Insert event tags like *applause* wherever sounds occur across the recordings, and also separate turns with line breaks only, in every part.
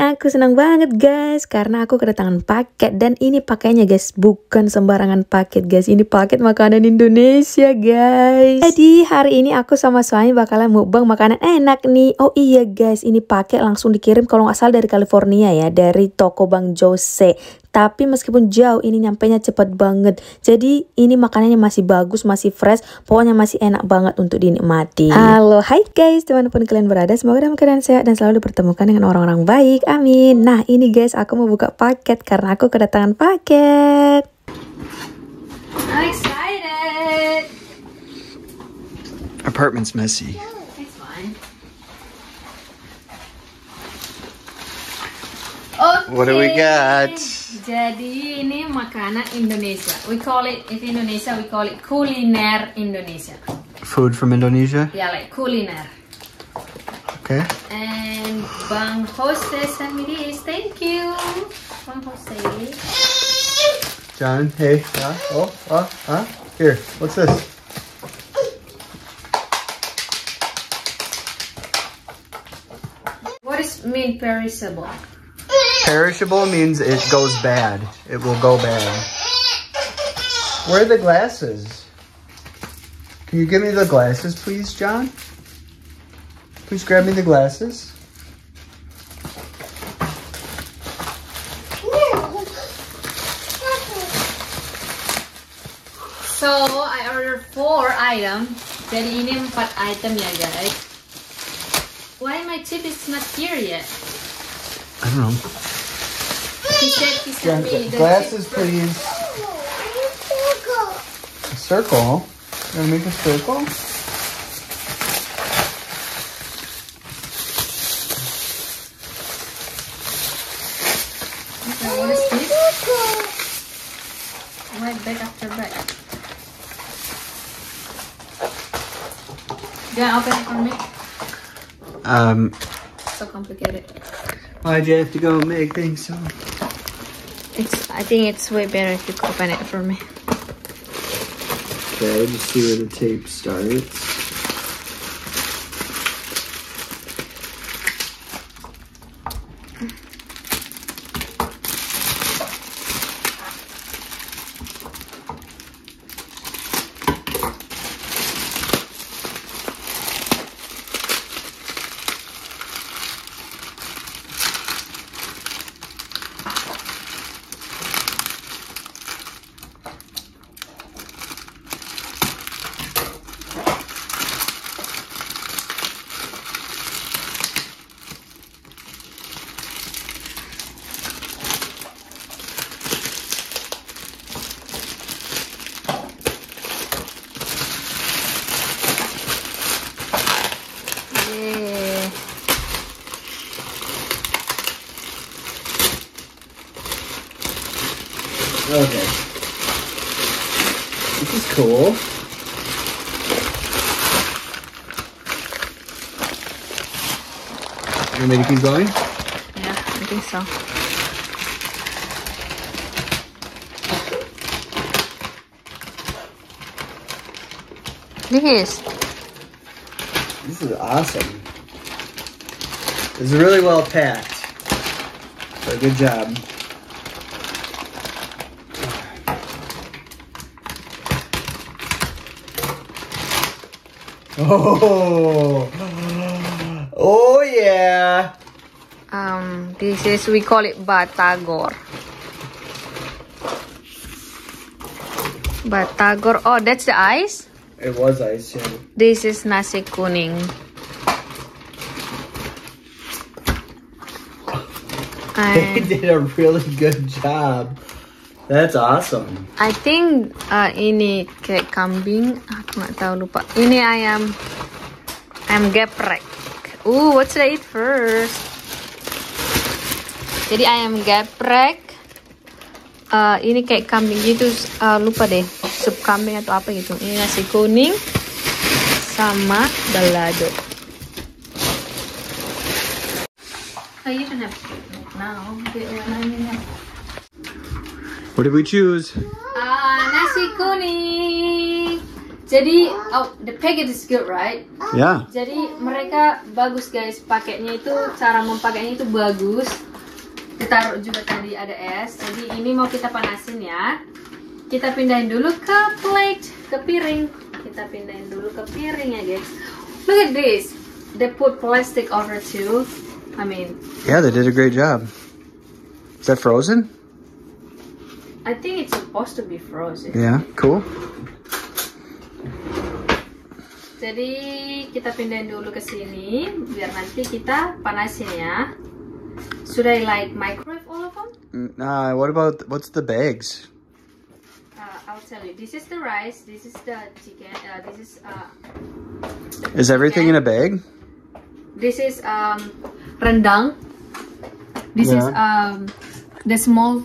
aku senang banget guys. Karena aku kedatangan paket. Dan ini pakainya guys. Bukan sembarangan paket guys. Ini paket makanan Indonesia guys. Jadi hari ini aku sama suami bakalan mukbang makanan enak nih. Oh iya guys. Ini paket langsung dikirim kalau nggak salah dari California ya. Dari toko Bang Jose tapi meskipun jauh ini nyampe nya cepat banget. Jadi ini makanannya masih bagus, masih fresh, pokoknya masih enak banget untuk dinikmati. Halo, hai guys, di mana pun kalian berada, semoga dalam keadaan sehat dan selalu dipertemukan dengan orang-orang baik. Amin. Nah ini guys, aku mau buka paket karena aku kedatangan paket.
I'm excited.
Apartment's messy. What do we got?
Jadi ini makanan Indonesia. We call it in Indonesia we call it kuliner Indonesia.
Food from Indonesia.
Yeah, like kuliner.
Okay.
And Bang Hostess sent me this. Thank you, Bang Hostess.
John, hey. Yeah. Oh, uh, huh? Here, what's this?
What is mean perishable?
Perishable means it goes bad. It will go bad. Where are the glasses? Can you give me the glasses, please, John? Please grab me the glasses.
So I ordered four items. Jadi ini empat item ya guys. Why my chip is not here yet?
I don't know.
He said he sent me the
glasses, please. A circle. You wanna make a circle?
Okay, what is this? Right back after back. Do you want to open it for me?
Um,
So complicated.
why'd you have to go make things so?
It's. I think it's way better if you open it for me.
Okay, just see where the tape starts.
Yeah.
Okay. This is cool. You want me to keep going?
Yeah, I think so. This.
This is awesome. This is really well packed. So good job. Oh, *laughs* oh yeah.
Um, this is we call it batagor. Batagor. Oh, that's the ice.
It was ice, yeah.
This is nasi kuning. *laughs*
They did a really good job. That's awesome.
I think uh, ini kayak kambing. Aku nggak tahu lupa. Ini ayam ayam geprek. Ooh, what should I eat first? Jadi ayam geprek. Uh, ini kayak kambing gitu. uh, lupa deh. Sup kambing atau apa gitu. Ini nasi kuning sama balado. Oh, you don't have now.
What did we choose?
Ah, nasi kuning. Jadi oh, the package is good, right?
Yeah.
Jadi mereka bagus guys pakainya itu cara memakainya itu bagus. Ditaruh juga tadi ada es. Jadi ini mau kita panasin ya. Kita pindahin dulu ke plate, ke piring. Kita pindahin dulu ke piring ya guys. Look at this. They put plastic over too. I mean,
Yeah, they did a great job. Is that frozen?
I think it's supposed to be frozen.
Yeah, cool.
Jadi kita pindahin dulu ke sini biar nanti kita panasin ya. Should I like microwave all of them?
Mm, Uh, what about, what's the bags?
Uh, I'll tell you. This is the rice. This is the chicken. Uh, this is uh,
Is everything in a bag?
this is um rendang. This is
Yeah.
um the small.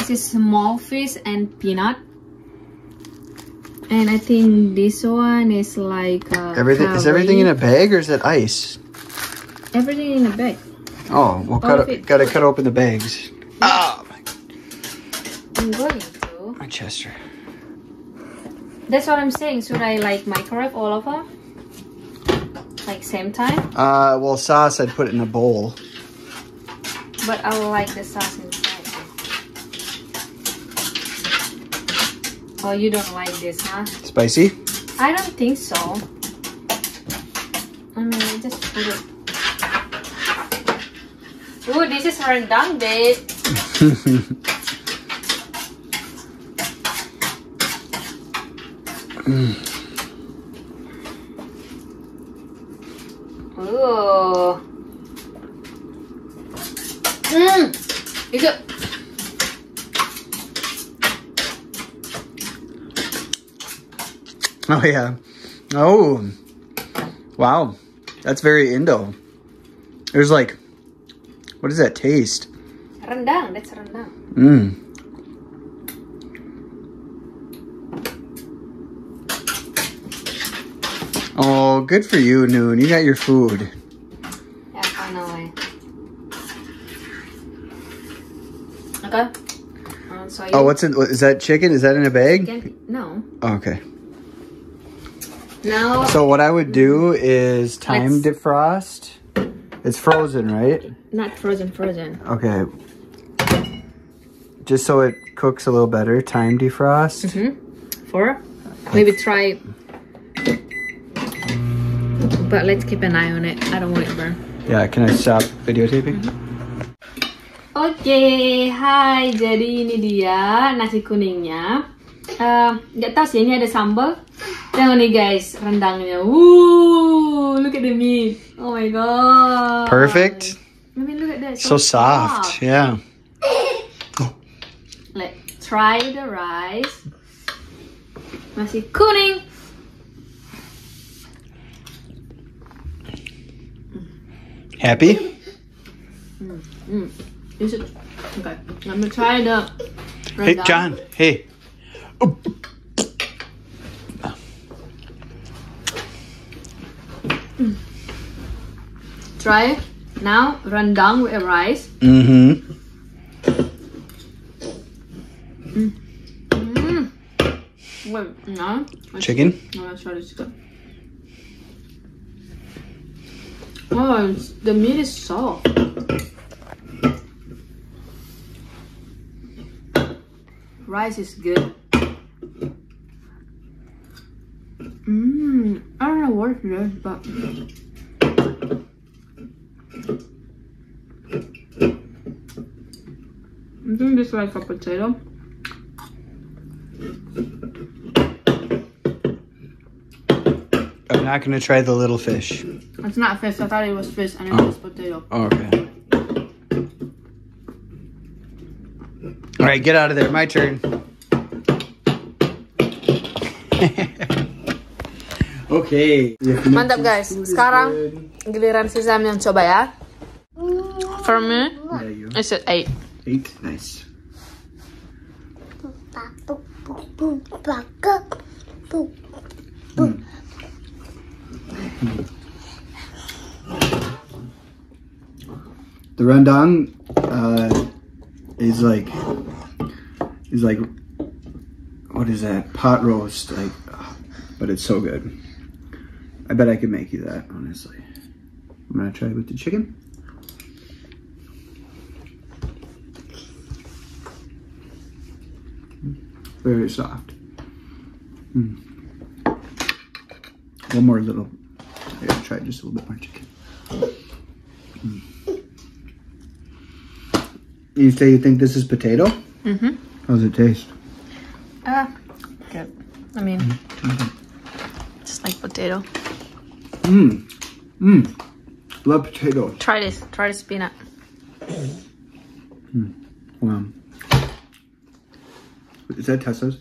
This is small fish and peanut. And I think this one is like uh,
Everything is everything in a bag or is it ice?
everything in a bag.
Oh, we'll cut
it.
gotta cut open the bags. Ah, my,
I'm going to.
my Chester.
That's what I'm saying. Should I like microwave all of them? Like same time?
Uh, well, sauce I'd put it in a bowl.
But I will like the sauce. Oh, you don't like this, huh?
Spicy.
I don't think so. I mean, I just put it. Ooh, this is rendang, babe. *laughs* Ooh. Mmm. Is it? *laughs*
Oh yeah. Oh, wow. That's very Indo. There's like, what does that taste?
Rendang. That's rendang.
Mmm. Oh, good for you, Noon. You got your food.
Yeah, finally. Okay. Uh, so
Oh, what's in? Is that chicken? Is that in a bag?
can no.
Oh, okay.
Now
So what I would do is time
Let's-
defrost. It's frozen, right?
not frozen, frozen.
Okay. Just so it cooks a little better, time defrost.
Mm-hmm. For Maybe try. But let's keep an eye on it. I don't want it burn.
Yeah, can I stop videotaping? Mm-hmm.
Oke, hai. Jadi ini dia nasi kuningnya. Eh, Nggak tahu sih ini ada sambal. Tengok nih guys, rendangnya. Woo, look at the meat. Oh my god.
Perfect.
I mean, look at that.
So soft. Yeah. *coughs*
Let's try the rice. Nasi kuning.
Happy?
Is it? Okay. Let me try the.
Hey,
rendang.
John. Hey.
Try now rendang with rice.
Mm-hmm.
Mm. Wait, no.
Chicken?
No, chicken. Oh, the meat is soft. Rice is good. Mmm, I don't know what it is, but I think this like a potato.
I'm not gonna try the little fish.
It's not fish. I thought it was fish and it oh. was potato.
Oh, okay. All right, get out of there. My turn. *laughs* okay.
Mantap guys. Sekarang giliran Sesam yang coba ya. For me, it's at 8.
Eight. Nice. The rendang uh, is like is like what is that pot roast like but it's so good. I bet I could make you that, honestly. I'm gonna try it with the chicken. Very soft. Mm. One more little. I gotta try just a little bit more chicken. Mm. You say you think this is potato?
Mm-hmm.
How does it taste?
Ah, good. I mean, just like potato.
Mmm. Mmm. Love potatoes.
Try this. Try this peanut. Hmm.
Wow. Is that Tessa's?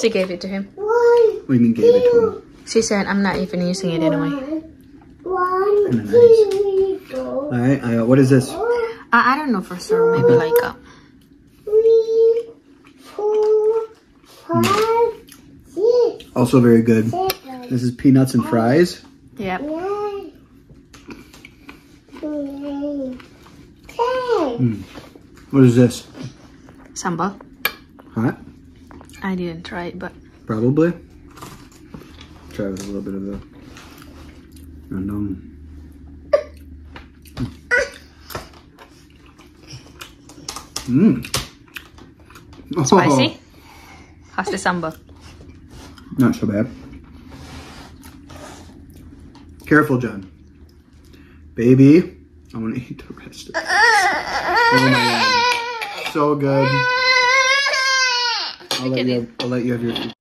She gave it to him.
What do you mean gave it to him?
She said, I'm not even using it anyway.
him? Nice. Alright, I got, what is this?
I, I don't know for sure. Maybe like a... Hmm.
Also very good. This is peanuts and fries.
Yep. Hmm.
What is this?
Sambal.
Hot?
I didn't try it, but
Probably. Try with a little bit of the rendang. Mmm. Hmm.
spicy. *laughs* How's the sambal?
Not so bad. Careful, John. Baby, I want to eat the rest of it. Oh my god. So good. *laughs* I'll let, you have, I'll let you have your food.